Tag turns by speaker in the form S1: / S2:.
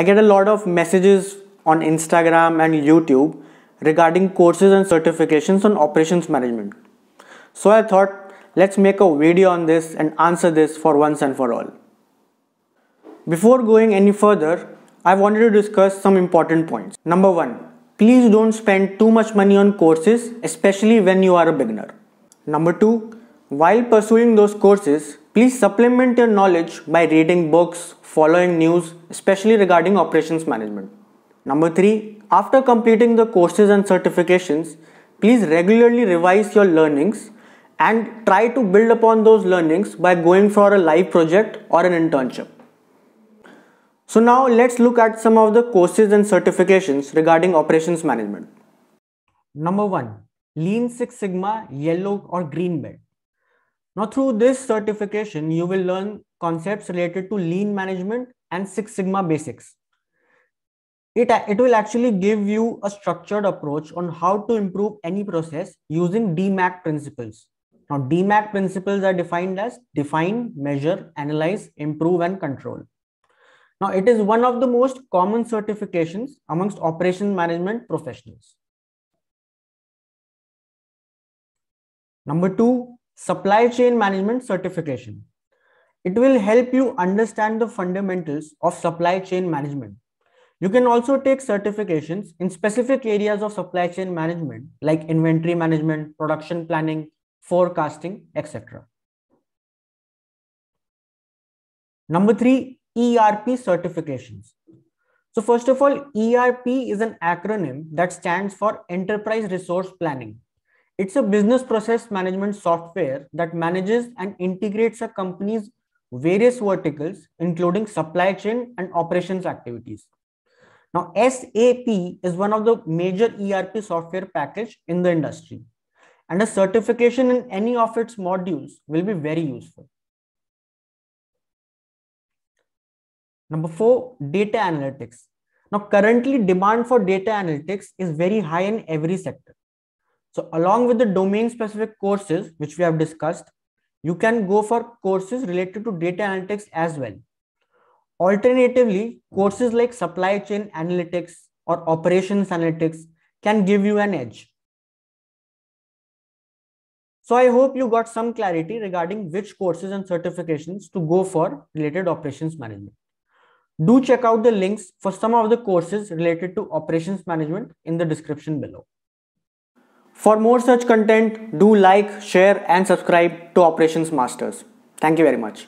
S1: I get a lot of messages on Instagram and YouTube regarding courses and certifications on operations management. So I thought let's make a video on this and answer this for once and for all. Before going any further, I wanted to discuss some important points. Number one, please don't spend too much money on courses, especially when you are a beginner. Number two, while pursuing those courses, please supplement your knowledge by reading books, following news, especially regarding operations management. Number three, after completing the courses and certifications, please regularly revise your learnings and try to build upon those learnings by going for a live project or an internship. So now let's look at some of the courses and certifications regarding operations management. Number one, Lean Six Sigma Yellow or Green Belt. Now through this certification, you will learn concepts related to lean management and Six Sigma basics. It, it will actually give you a structured approach on how to improve any process using DMAIC principles. Now DMAIC principles are defined as define, measure, analyze, improve and control. Now, it is one of the most common certifications amongst operation management professionals. Number two, supply chain management certification. It will help you understand the fundamentals of supply chain management. You can also take certifications in specific areas of supply chain management like inventory management, production planning, forecasting, etc. Number three, ERP certifications. So first of all, ERP is an acronym that stands for Enterprise Resource Planning. It's a business process management software that manages and integrates a company's various verticals, including supply chain and operations activities. Now, SAP is one of the major ERP software package in the industry, and a certification in any of its modules will be very useful. Number four, data analytics. Now, currently demand for data analytics is very high in every sector. So along with the domain specific courses, which we have discussed, you can go for courses related to data analytics as well. Alternatively, courses like supply chain analytics or operations analytics can give you an edge. So I hope you got some clarity regarding which courses and certifications to go for related operations management. Do check out the links for some of the courses related to operations management in the description below. For more such content, do like, share and subscribe to Operations Masters. Thank you very much.